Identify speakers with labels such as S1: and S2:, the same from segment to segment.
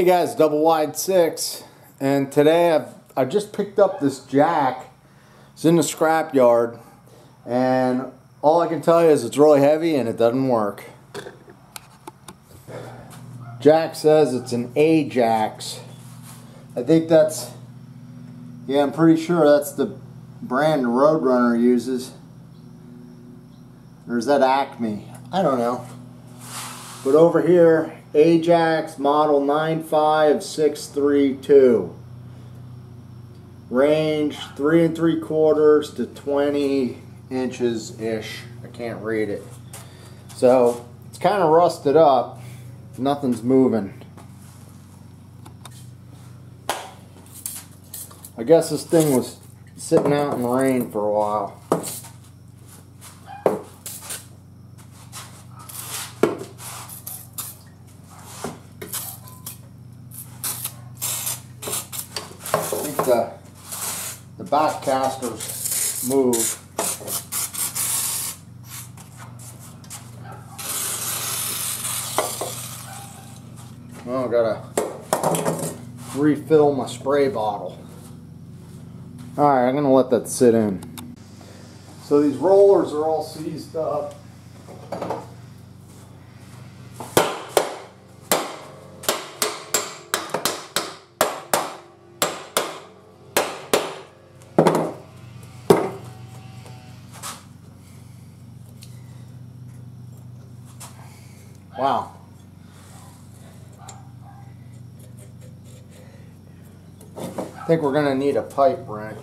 S1: Hey guys, double wide six, and today I've I just picked up this jack. It's in the scrap yard, and all I can tell you is it's really heavy and it doesn't work. Jack says it's an Ajax. I think that's yeah, I'm pretty sure that's the brand Roadrunner uses. Or is that Acme? I don't know. But over here, Ajax model 95632. Range 3 and 3 quarters to 20 inches ish. I can't read it. So it's kind of rusted up. Nothing's moving. I guess this thing was sitting out in the rain for a while. The the back casters move. Well, I gotta refill my spray bottle. Alright, I'm gonna let that sit in. So these rollers are all seized up. Think we're going to need a pipe wrench.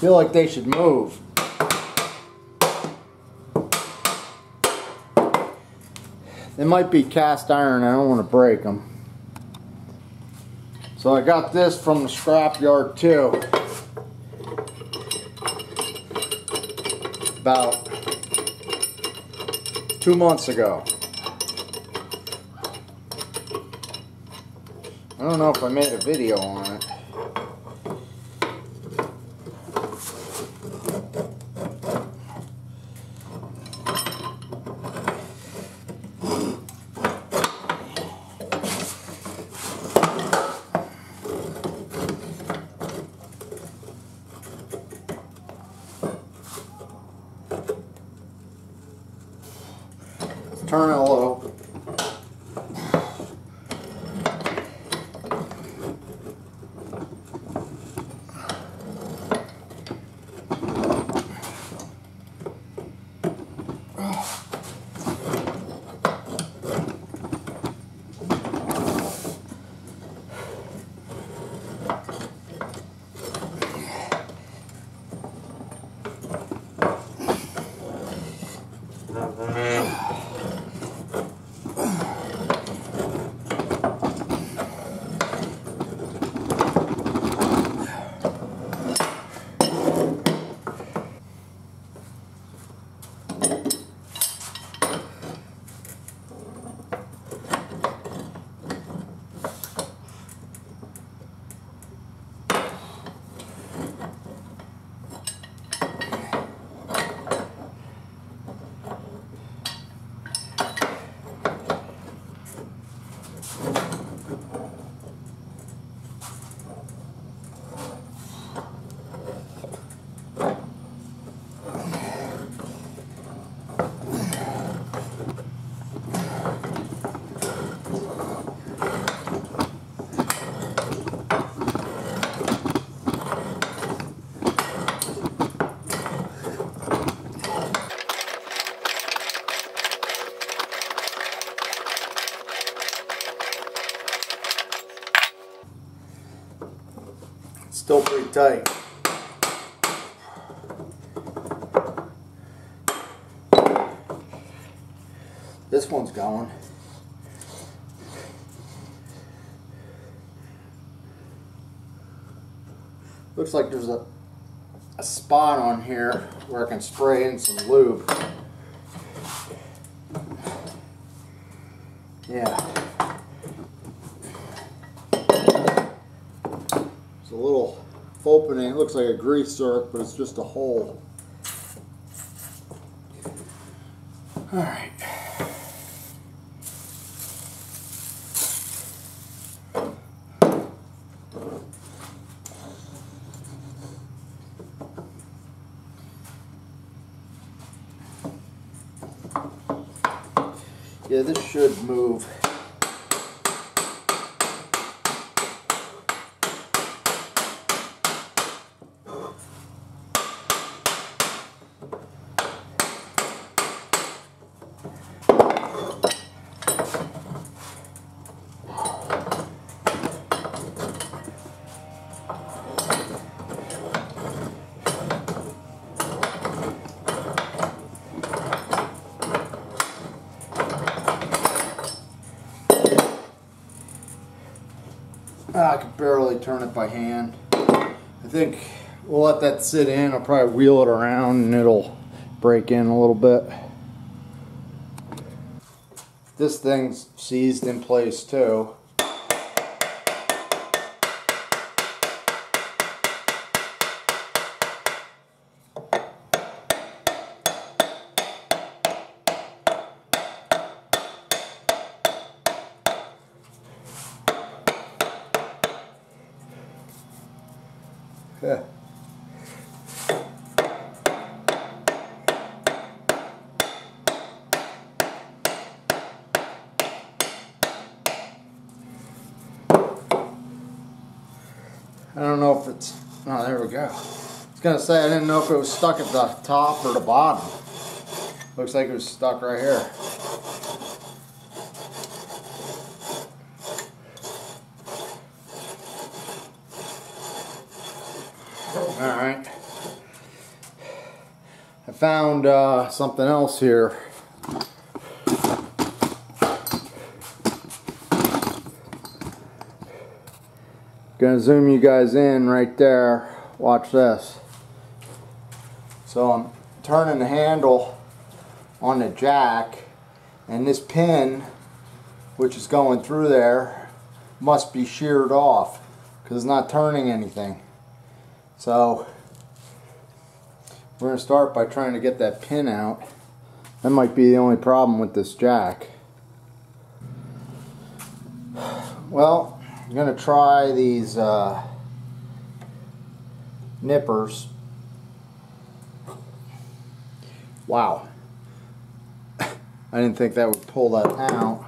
S1: feel like they should move. They might be cast iron. I don't want to break them. So I got this from the scrap yard too. About two months ago. I don't know if I made a video on it. Pretty tight. This one's going. Looks like there's a, a spot on here where I can spray in some lube. Yeah. opening. It looks like a grease zerk, but it's just a hole. All right. Yeah, this should move. I could barely turn it by hand. I think we'll let that sit in. I'll probably wheel it around and it'll break in a little bit. This thing's seized in place too. Gonna say, I didn't know if it was stuck at the top or the bottom. Looks like it was stuck right here. Alright. I found uh, something else here. Gonna zoom you guys in right there. Watch this. So I'm turning the handle on the jack and this pin which is going through there must be sheared off because it's not turning anything. So we're going to start by trying to get that pin out. That might be the only problem with this jack. Well, I'm going to try these uh, nippers. Wow. I didn't think that would pull that out.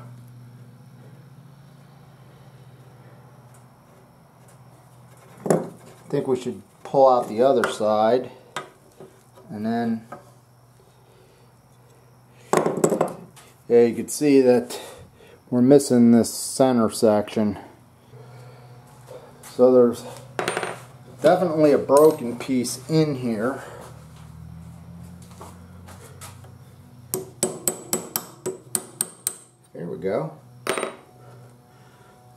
S1: I think we should pull out the other side and then yeah you can see that we're missing this center section so there's definitely a broken piece in here there we go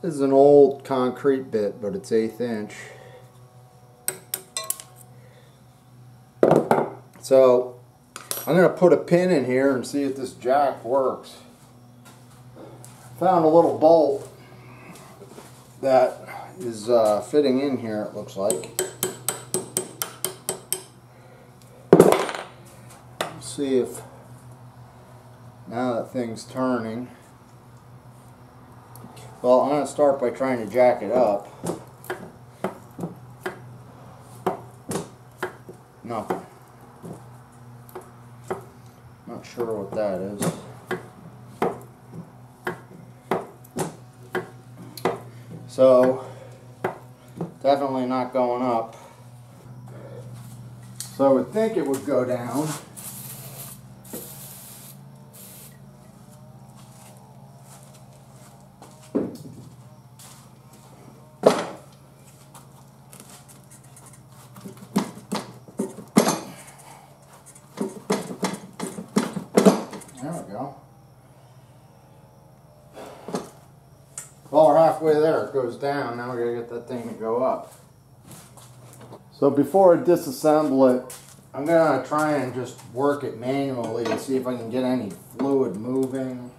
S1: this is an old concrete bit but it's eighth inch So I'm going to put a pin in here and see if this jack works. Found a little bolt that is uh, fitting in here it looks like. Let's see if now that thing's turning. Well, I'm going to start by trying to jack it up. Nothing. Not sure what that is. So, definitely not going up. So I would think it would go down. There we go. Well, we're halfway there. It goes down. Now we gotta get that thing to go up. So before I disassemble it, I'm gonna try and just work it manually to see if I can get any fluid moving.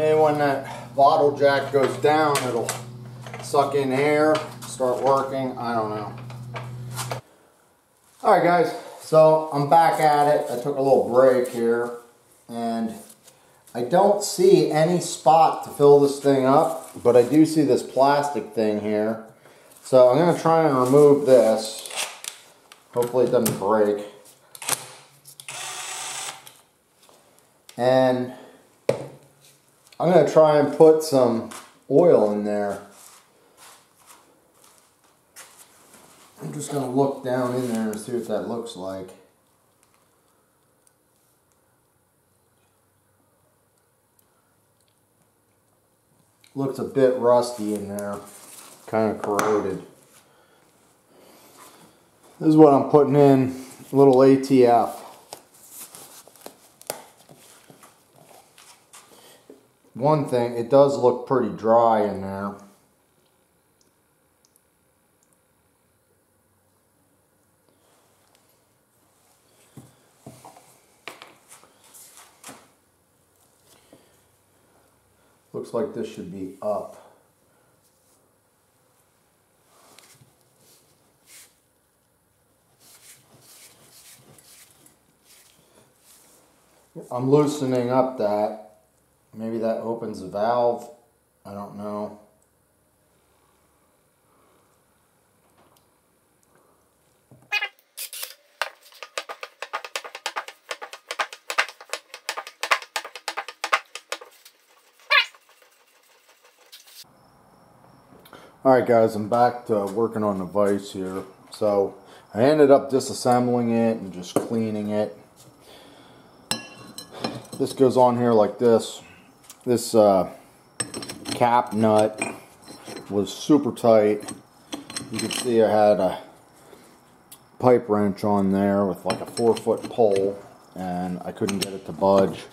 S1: maybe when that bottle jack goes down, it'll suck in air, start working. I don't know. All right, guys. So I'm back at it. I took a little break here, and I don't see any spot to fill this thing up, but I do see this plastic thing here. So I'm going to try and remove this. Hopefully it doesn't break. And I'm going to try and put some oil in there. I'm just going to look down in there and see what that looks like. Looks a bit rusty in there, kind of corroded. This is what I'm putting in, a little ATF. One thing, it does look pretty dry in there. Looks like this should be up. I'm loosening up that. Maybe that opens the valve. I don't know. Alright guys, I'm back to working on the vise here. So, I ended up disassembling it and just cleaning it. This goes on here like this. This uh, cap nut was super tight. You can see I had a pipe wrench on there with like a four foot pole and I couldn't get it to budge.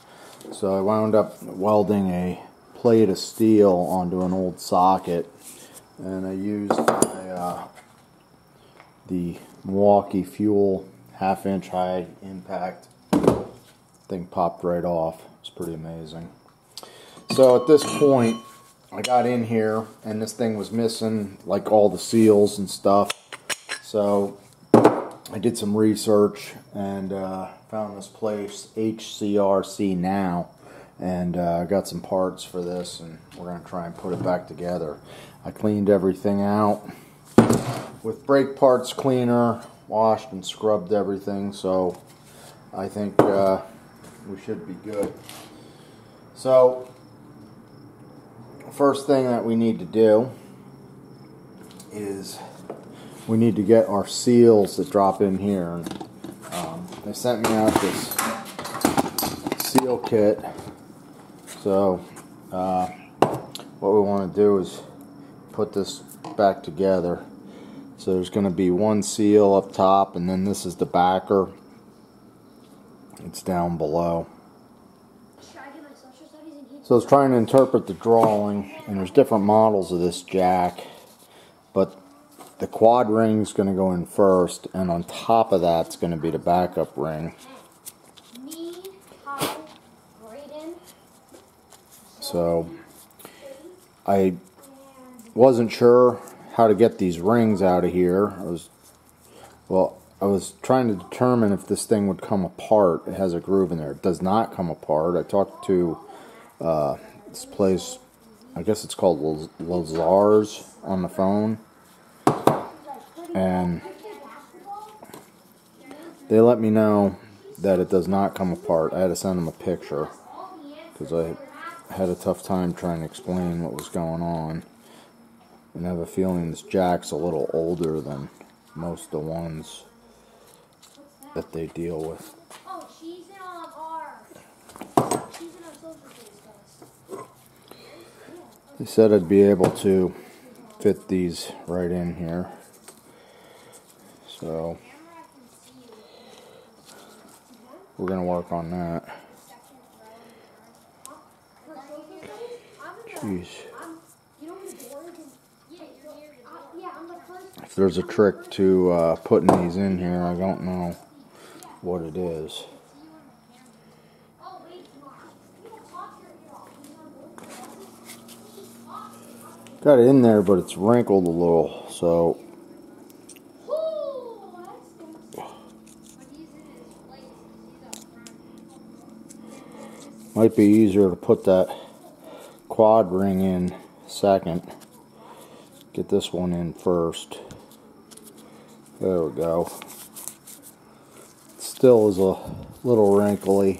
S1: So I wound up welding a plate of steel onto an old socket and I used my, uh, the Milwaukee Fuel half inch high impact thing popped right off it's pretty amazing so at this point I got in here and this thing was missing like all the seals and stuff so I did some research and uh, found this place HCRC now and uh, got some parts for this and we're going to try and put it back together. I cleaned everything out with brake parts cleaner, washed and scrubbed everything so I think uh, we should be good. So first thing that we need to do is we need to get our seals that drop in here. Um, they sent me out this seal kit so uh, what we want to do is put this back together. So there's going to be one seal up top and then this is the backer. It's down below. So I was trying to interpret the drawing and there's different models of this jack but the quad ring is going to go in first and on top of that it's going to be the backup ring. So I wasn't sure how to get these rings out of here. I was well, I was trying to determine if this thing would come apart. It has a groove in there. It does not come apart. I talked to uh, this place, I guess it's called Lazar's on the phone, and they let me know that it does not come apart. I had to send them a picture because I had a tough time trying to explain what was going on. And I have a feeling this jack's a little older than most of the ones that they deal with. Oh, she's in our she's in our social They said I'd be able to fit these right in here. So we're going to work on that. Jeez. If there's a trick to uh, putting these in here, I don't know what it is. Got it in there, but it's wrinkled a little, so might be easier to put that quad ring in second. Get this one in first. There we go. Still is a little wrinkly,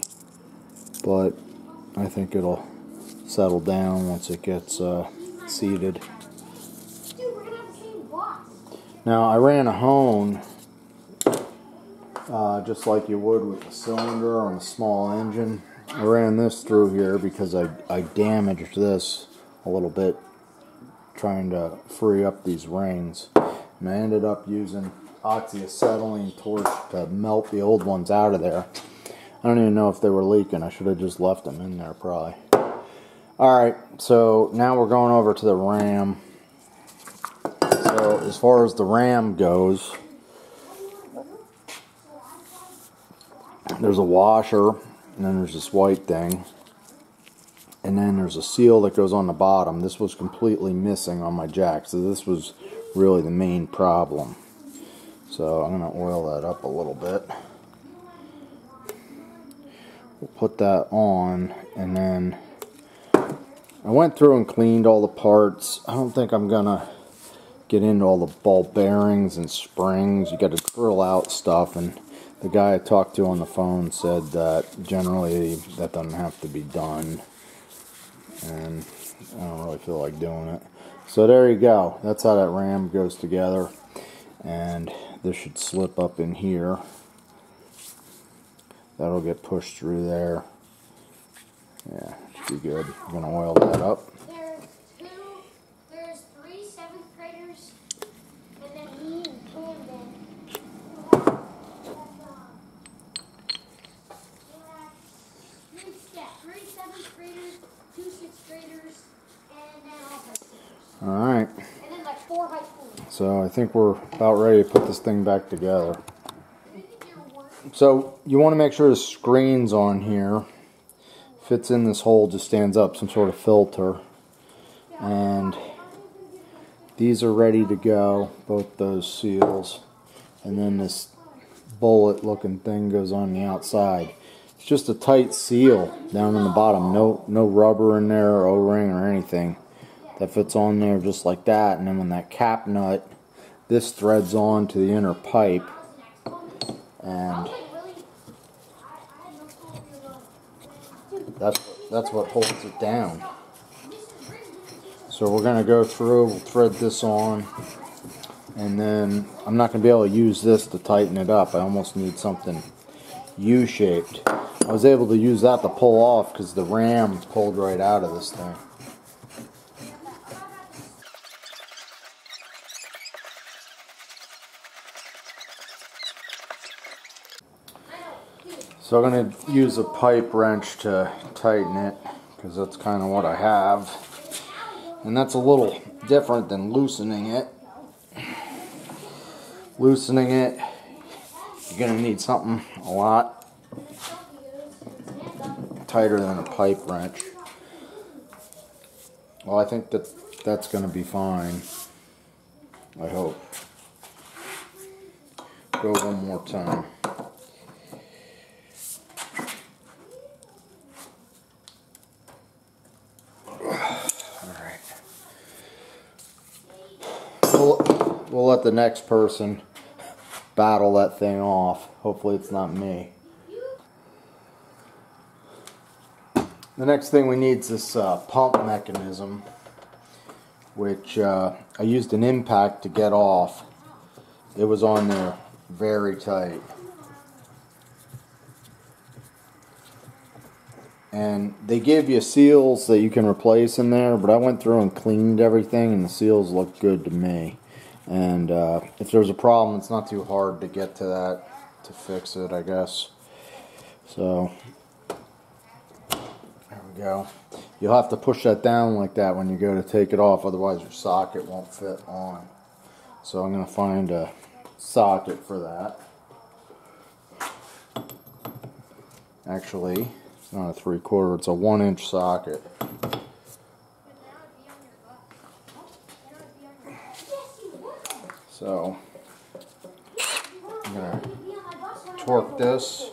S1: but I think it'll settle down once it gets uh, seated. Now I ran a hone uh, just like you would with a cylinder on a small engine. I ran this through here because I, I damaged this a little bit trying to free up these rings. And I ended up using oxyacetylene torch to melt the old ones out of there. I don't even know if they were leaking. I should have just left them in there probably. Alright, so now we're going over to the ram. So as far as the ram goes, there's a washer and then there's this white thing and then there's a seal that goes on the bottom. This was completely missing on my jack, so this was really the main problem. So I'm going to oil that up a little bit. We'll put that on, and then I went through and cleaned all the parts. I don't think I'm to get into all the ball bearings and springs. You got to drill out stuff, and the guy I talked to on the phone said that generally that doesn't have to be done. And I don't really feel like doing it. So there you go. That's how that ram goes together. And this should slip up in here. That'll get pushed through there. Yeah, be good. I'm going to oil that up.
S2: There's two, there's three seventh graders, and then me and Camden. Three, yeah, three seventh graders, two sixth graders, and then all high schoolers.
S1: Alright,
S2: like four high schoolers.
S1: so I think we're about ready to put this thing back together. So you want to make sure the screen's on here. Fits in this hole, just stands up, some sort of filter. And these are ready to go, both those seals. And then this bullet looking thing goes on the outside. It's just a tight seal down in the bottom. No no rubber in there or O-ring or anything. That fits on there just like that. And then when that cap nut, this threads on to the inner pipe. And that's that's what holds it down. So we're gonna go through, we'll thread this on, and then I'm not gonna be able to use this to tighten it up. I almost need something U-shaped. I was able to use that to pull off because the ram pulled right out of this thing. So I'm going to use a pipe wrench to tighten it because that's kind of what I have. And that's a little different than loosening it. Loosening it, you're going to need something a lot tighter than a pipe wrench. Well, I think that that's going to be fine. I hope. Go one more time. Alright. We'll, we'll let the next person battle that thing off. Hopefully it's not me. The next thing we need is this uh, pump mechanism, which uh, I used an impact to get off. It was on there very tight. And they give you seals that you can replace in there, but I went through and cleaned everything, and the seals look good to me. And uh, if there's a problem, it's not too hard to get to that to fix it, I guess. So there we go. You'll have to push that down like that when you go to take it off, otherwise your socket won't fit on. So I'm going to find a socket for that. Actually, it's not a three quarter, it's a one inch socket. So I'm gonna torque this.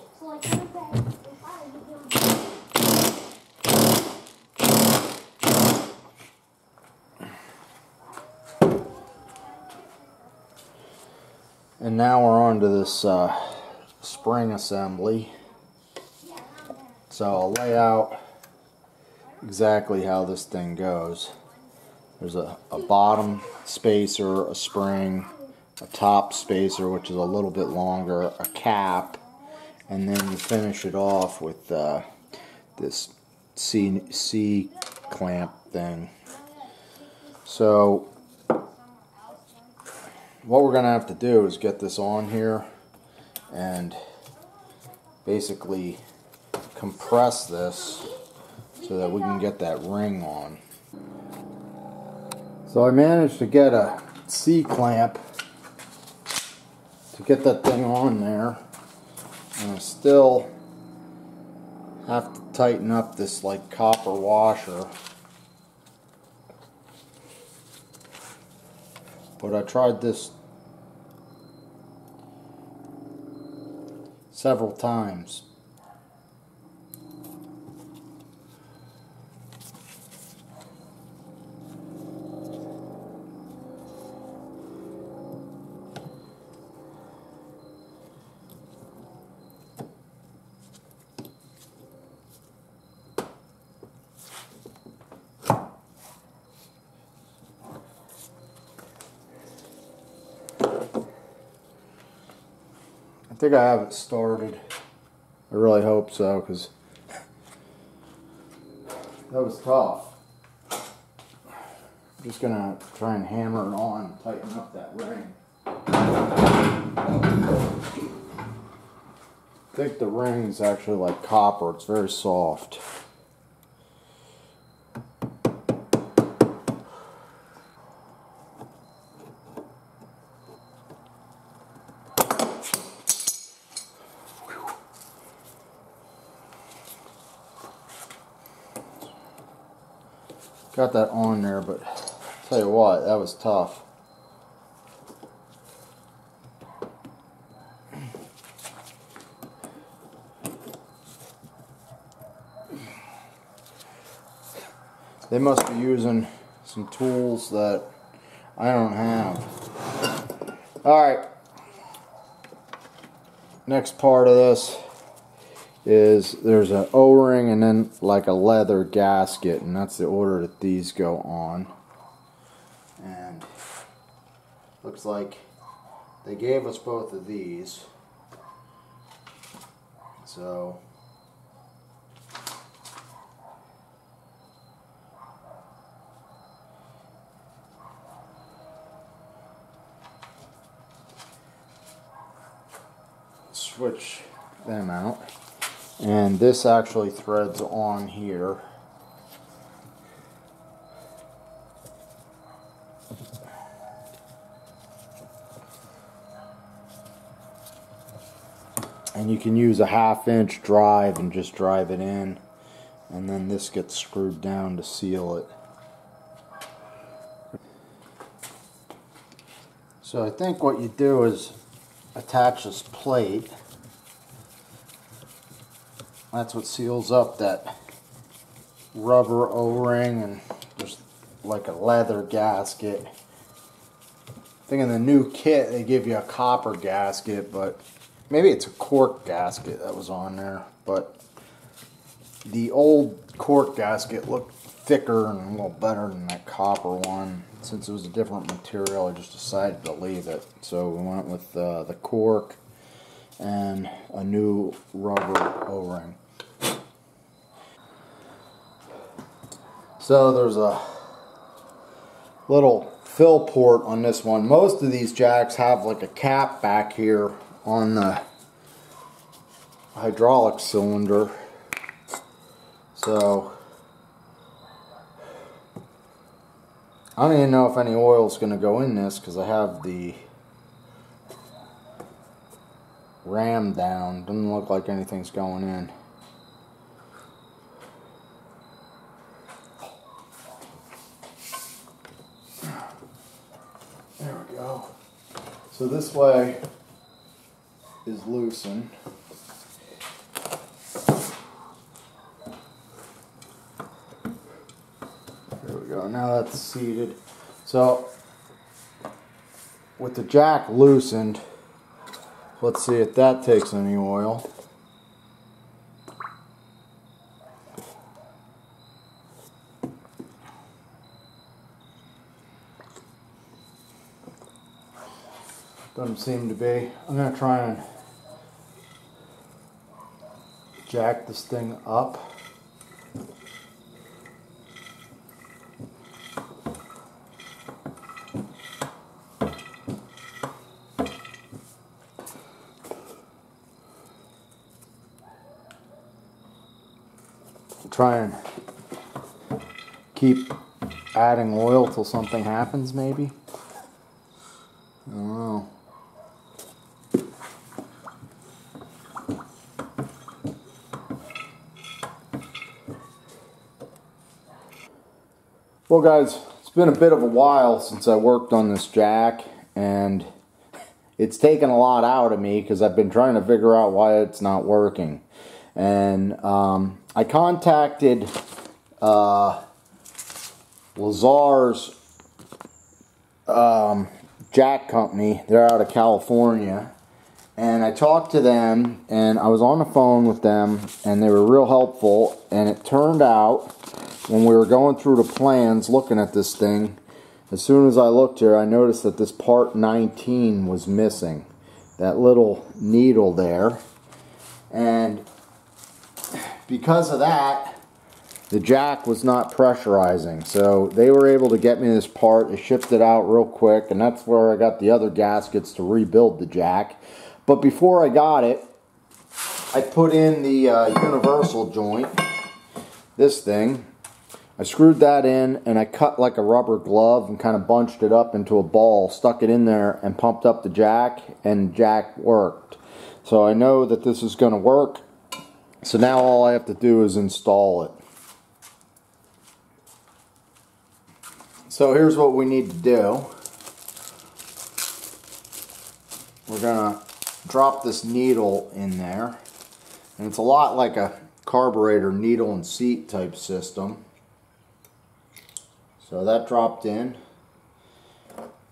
S1: And now we're on to this uh, spring assembly. So I'll lay out exactly how this thing goes. There's a, a bottom spacer, a spring, a top spacer which is a little bit longer, a cap, and then you finish it off with uh, this C, C clamp thing. So what we're going to have to do is get this on here and basically compress this so that we can get that ring on. So I managed to get a C-clamp get that thing on there. And I still have to tighten up this like copper washer. But I tried this several times I think I have it started. I really hope so because that was tough. I'm just gonna try and hammer it on, tighten up that ring. I think the ring is actually like copper, it's very soft. Got that on there, but tell you what, that was tough. They must be using some tools that I don't have. Alright. Next part of this is there's an o-ring and then like a leather gasket and that's the order that these go on. And looks like they gave us both of these. So switch them out and this actually threads on here. And you can use a half inch drive and just drive it in. And then this gets screwed down to seal it. So I think what you do is attach this plate that's what seals up that rubber o-ring and just like a leather gasket. I think in the new kit they give you a copper gasket but maybe it's a cork gasket that was on there but the old cork gasket looked thicker and a little better than that copper one. Since it was a different material I just decided to leave it. So we went with uh, the cork and a new rubber o-ring So there's a little fill port on this one. Most of these jacks have like a cap back here on the hydraulic cylinder. So I don't even know if any oil is going to go in this because I have the ram down. Doesn't look like anything's going in. There we go. So this way is loosened. There we go. Now that's seated. So with the jack loosened, let's see if that takes any oil. Doesn't seem to be. I'm going to try and jack this thing up. Try and keep adding oil till something happens, maybe. Well, guys, it's been a bit of a while since I worked on this jack, and it's taken a lot out of me because I've been trying to figure out why it's not working. And um, I contacted uh, Lazar's um, jack company. They're out of California. And I talked to them, and I was on the phone with them, and they were real helpful. And it turned out, when we were going through the plans looking at this thing, as soon as I looked here, I noticed that this part 19 was missing. That little needle there. And because of that, the jack was not pressurizing. So they were able to get me this part. They shipped it out real quick, and that's where I got the other gaskets to rebuild the jack. But before I got it, I put in the uh, universal joint, this thing. I screwed that in and I cut like a rubber glove and kind of bunched it up into a ball, stuck it in there and pumped up the jack and jack worked. So I know that this is going to work. So now all I have to do is install it. So here's what we need to do. We're going to drop this needle in there. And it's a lot like a carburetor needle and seat type system. So that dropped in.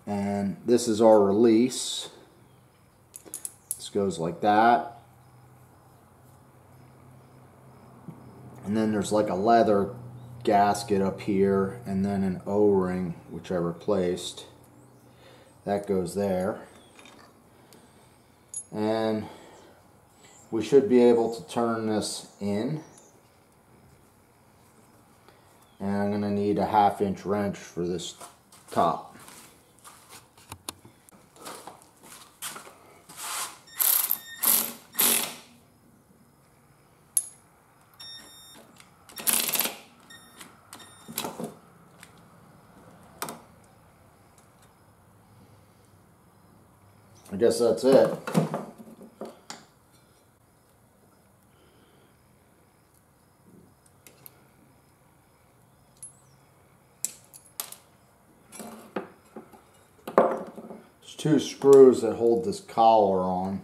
S1: And this is our release. This goes like that. And then there's like a leather gasket up here and then an O-ring which I replaced. That goes there. And we should be able to turn this in. And I'm going to need a half inch wrench for this top. I guess that's it. Two screws that hold this collar on.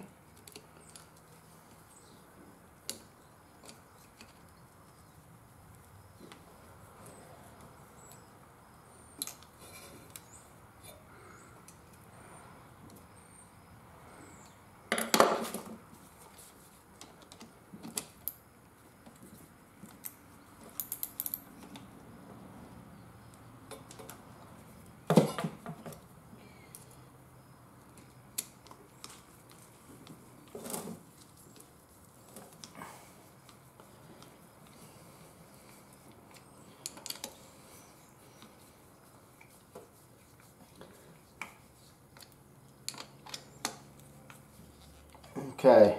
S1: Okay,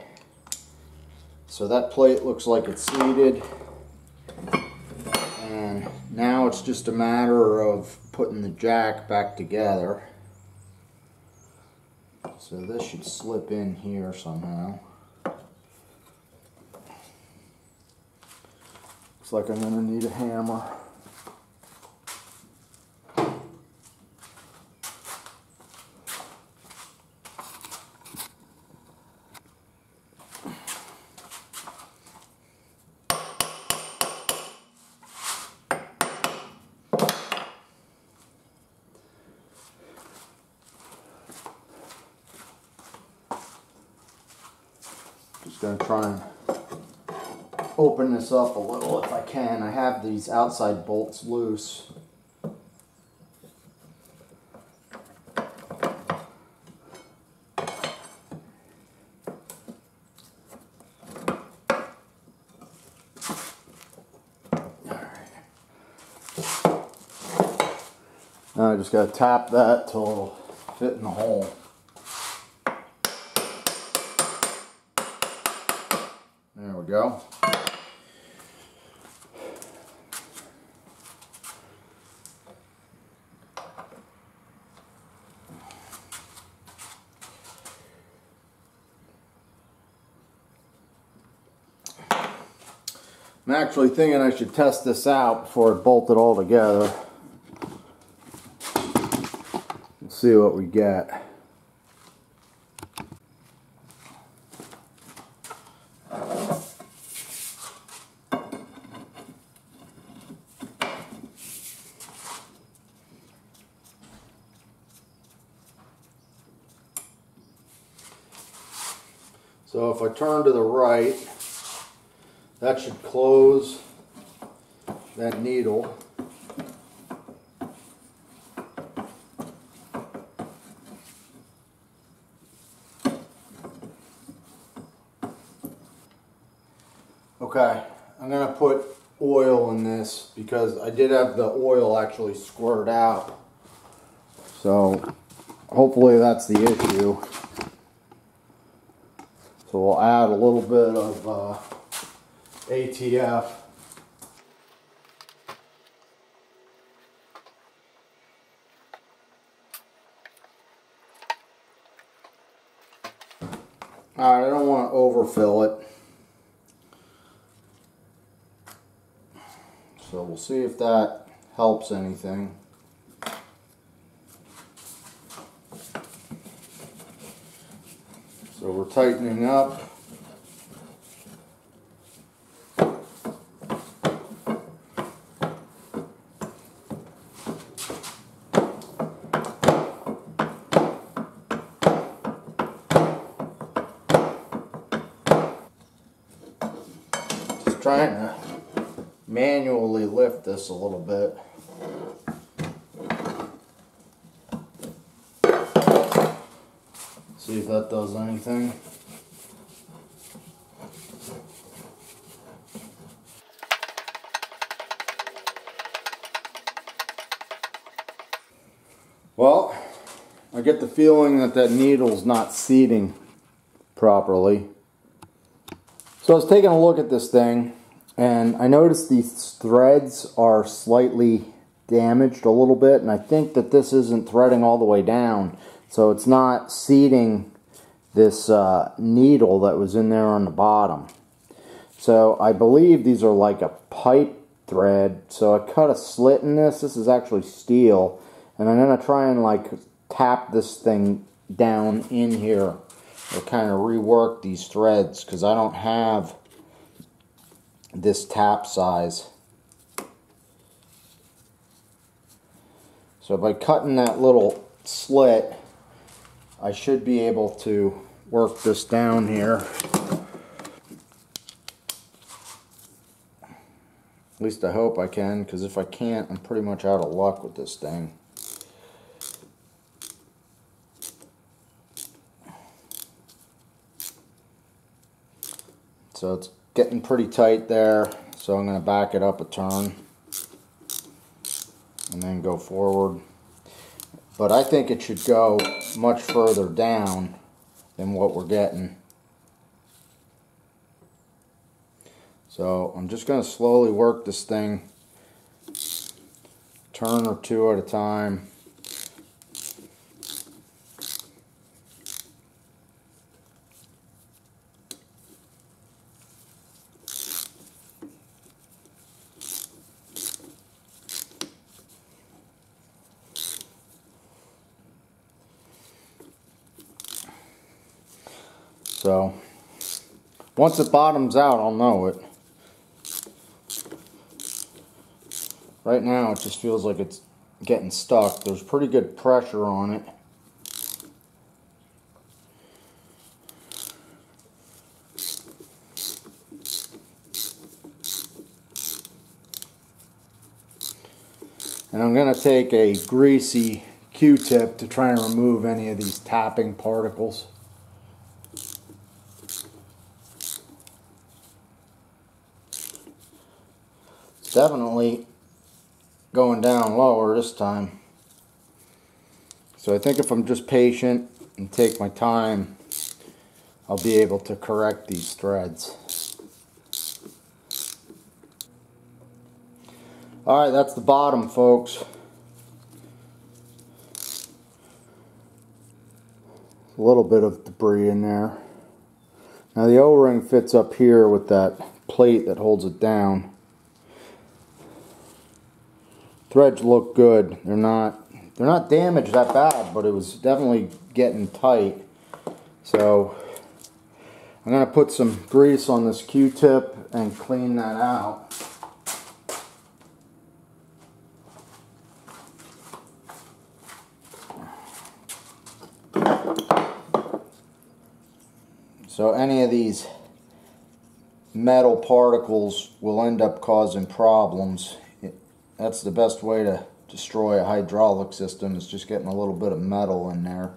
S1: so that plate looks like it's seated. And now it's just a matter of putting the jack back together. So this should slip in here somehow. Looks like I'm gonna need a hammer. Gonna try and open this up a little if I can. I have these outside bolts loose. Now I just gotta tap that till it'll fit in the hole. There we go. I'm actually thinking I should test this out before I bolt it all together. Let's see what we get. So if I turn to the right, that should close that needle. Okay, I'm gonna put oil in this because I did have the oil actually squirt out. So hopefully that's the issue. So we'll add a little bit of uh, ATF. Alright, I don't want to overfill it. So we'll see if that helps anything. So we're tightening up. Just trying to manually lift this a little bit. Anything. Well, I get the feeling that that needle's not seating properly. So I was taking a look at this thing and I noticed these threads are slightly damaged a little bit and I think that this isn't threading all the way down so it's not seating this uh, needle that was in there on the bottom. So I believe these are like a pipe thread. So I cut a slit in this. This is actually steel. And I'm going to try and like tap this thing down in here or kind of rework these threads because I don't have this tap size. So by cutting that little slit, I should be able to work this down here. At least I hope I can, because if I can't, I'm pretty much out of luck with this thing. So it's getting pretty tight there, so I'm going to back it up a turn and then go forward. But I think it should go much further down than what we're getting. So I'm just going to slowly work this thing turn or two at a time. So once it bottoms out, I'll know it. Right now, it just feels like it's getting stuck. There's pretty good pressure on it. And I'm going to take a greasy Q-tip to try and remove any of these tapping particles. Definitely going down lower this time. So I think if I'm just patient and take my time, I'll be able to correct these threads. Alright, that's the bottom, folks. A little bit of debris in there. Now the O-ring fits up here with that plate that holds it down. Threads look good. They're not they're not damaged that bad, but it was definitely getting tight. So I'm to put some grease on this Q-tip and clean that out. So any of these metal particles will end up causing problems. That's the best way to destroy a hydraulic system is just getting a little bit of metal in there.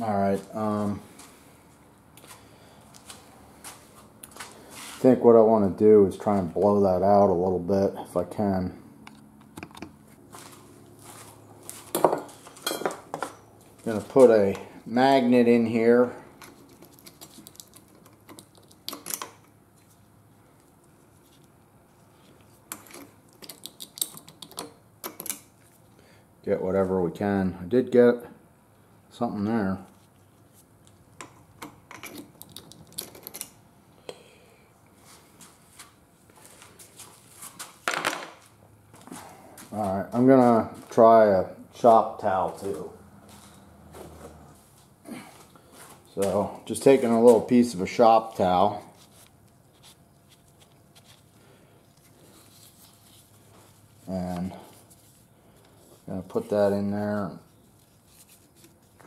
S1: Alright, um, I think what I want to do is try and blow that out a little bit if I can. I'm going to put a magnet in here get whatever we can. I did get something there. Alright, I'm gonna try a shop towel too. So, just taking a little piece of a shop towel. And Gonna put that in there.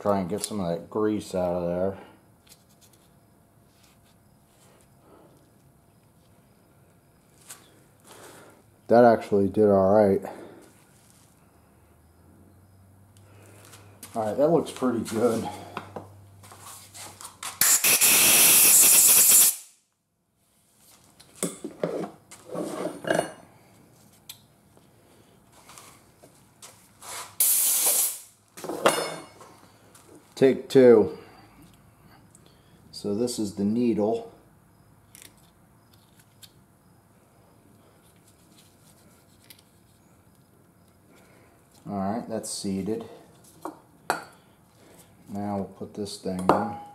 S1: Try and get some of that grease out of there. That actually did alright. Alright, that looks pretty good. Take two. So this is the needle. Alright, that's seated. Now we'll put this thing in.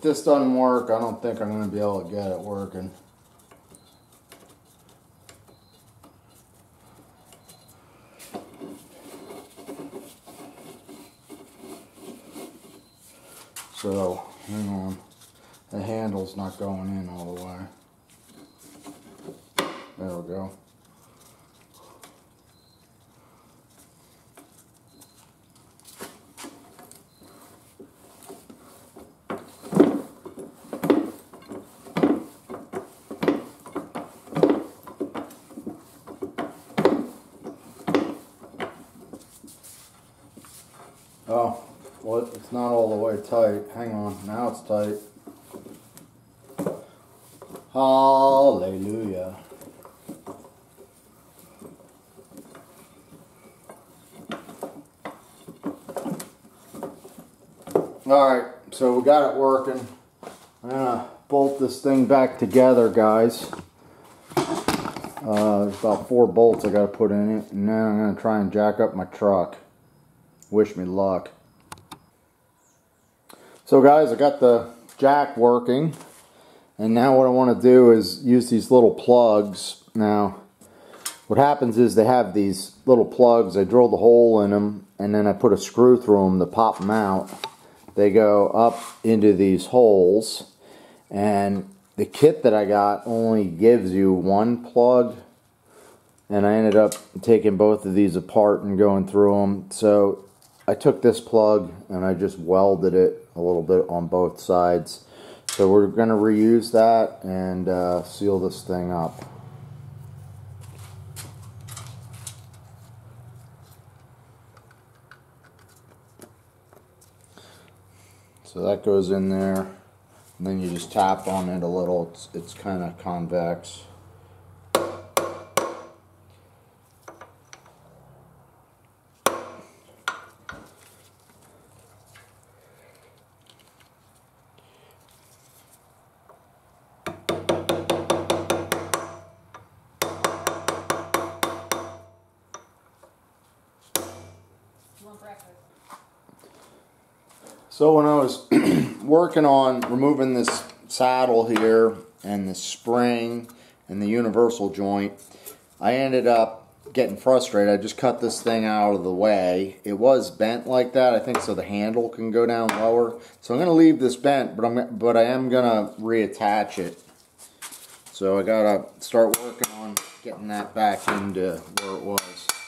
S1: If this doesn't work, I don't think I'm going to be able to get it working. So, hang on. The handle's not going in all the way. There we go. Tight. Hang on. Now it's tight. Hallelujah. Alright, so we got it working. I'm gonna bolt this thing back together, guys. Uh, there's about four bolts I gotta put in it, and then I'm gonna try and jack up my truck. Wish me luck. So guys, I got the jack working, and now what I want to do is use these little plugs. Now, what happens is they have these little plugs, I drill the hole in them, and then I put a screw through them to pop them out. They go up into these holes, and the kit that I got only gives you one plug and I ended up taking both of these apart and going through them so I took this plug and I just welded it a little bit on both sides so we're going to reuse that and uh, seal this thing up so that goes in there and then you just tap on it a little. It's, it's kind of convex. So when I was working on removing this saddle here and the spring and the universal joint, I ended up getting frustrated. I just cut this thing out of the way. It was bent like that, I think, so the handle can go down lower. So I'm going to leave this bent, but I'm but I am going to reattach it. So I got to start working on getting that back into where it was.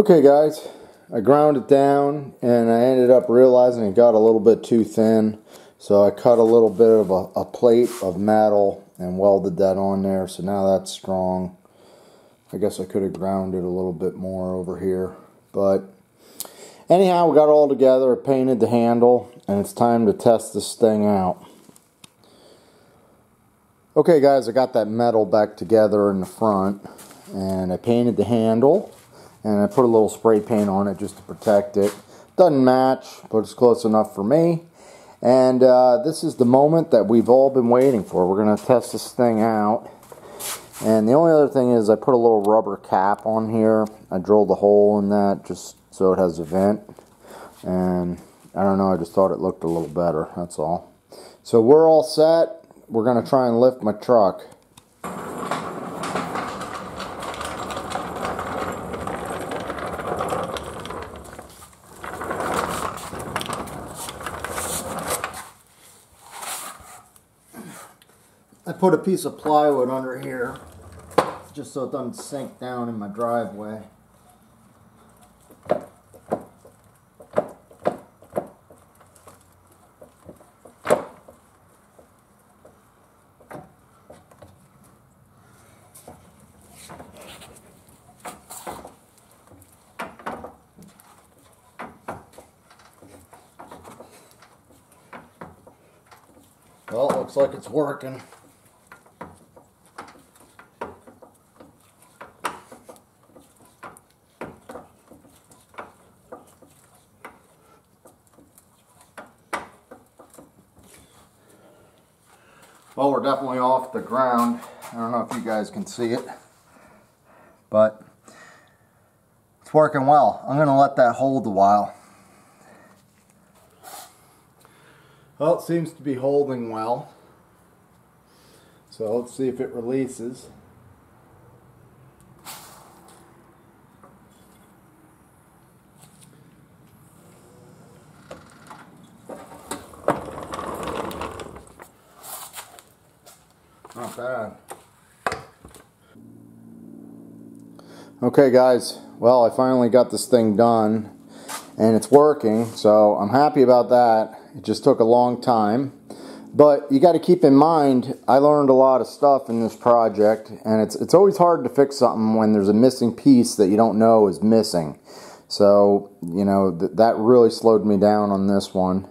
S1: Okay guys, I ground it down and I ended up realizing it got a little bit too thin. So I cut a little bit of a, a, plate of metal and welded that on there. So now that's strong. I guess I could have ground it a little bit more over here. But anyhow, we got it all together. Painted the handle and it's time to test this thing out. Okay guys, I got that metal back together in the front and I painted the handle and I put a little spray paint on it just to protect it. Doesn't match, but it's close enough for me. And uh, this is the moment that we've all been waiting for. We're going to test this thing out. And the only other thing is I put a little rubber cap on here. I drilled a hole in that just so it has a vent. And I don't know, I just thought it looked a little better, that's all. So we're all set. We're going to try and lift my truck. I put a piece of plywood under here just so it doesn't sink down in my driveway. Well, looks like it's working. Well, we're definitely off the ground. I don't know if you guys can see it, but it's working well. I'm to let that hold a while. Well, it seems to be holding well. So let's see if it releases. Not bad. Okay guys, well I finally got this thing done and it's working so I'm happy about that. It just took a long time. But you got to keep in mind, I learned a lot of stuff in this project, and it's it's always hard to fix something when there's a missing piece that you don't know is missing. So, you know, th that really slowed me down on this one.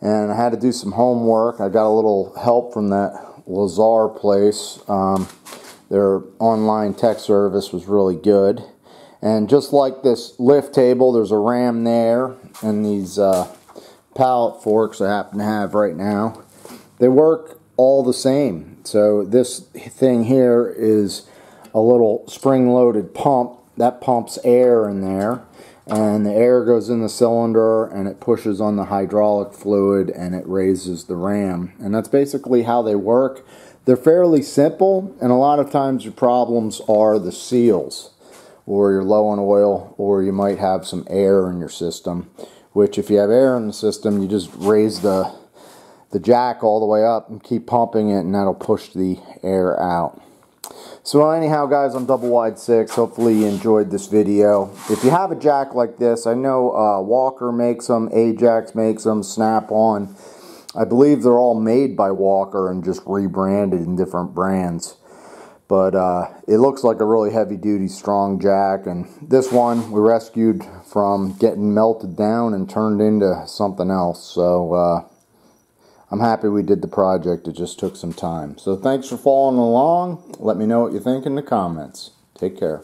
S1: And I had to do some homework. I got a little help from that Lazar place. Um, their online tech service was really good. And just like this lift table, there's a ram there, and these uh, pallet forks I happen to have right now. They work all the same. So this thing here is a little spring-loaded pump that pumps air in there and the air goes in the cylinder and it pushes on the hydraulic fluid and it raises the ram and that's basically how they work they're fairly simple and a lot of times your problems are the seals or you're low on oil or you might have some air in your system which if you have air in the system you just raise the the jack all the way up and keep pumping it and that'll push the air out. So anyhow guys, I'm Double Wide 6. Hopefully you enjoyed this video. If you have a jack like this, I know uh, Walker makes them, Ajax makes them, Snap-on. I believe they're all made by Walker and just rebranded in different brands. But uh, it looks like a really heavy duty strong jack and this one we rescued from getting melted down and turned into something else. So uh, I'm happy we did the project. It just took some time. So thanks for following along. Let me know what you think in the comments. Take care.